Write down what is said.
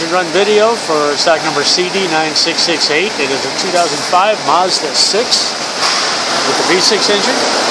engine run video for stock number CD9668. It is a 2005 Mazda 6 with a V six engine.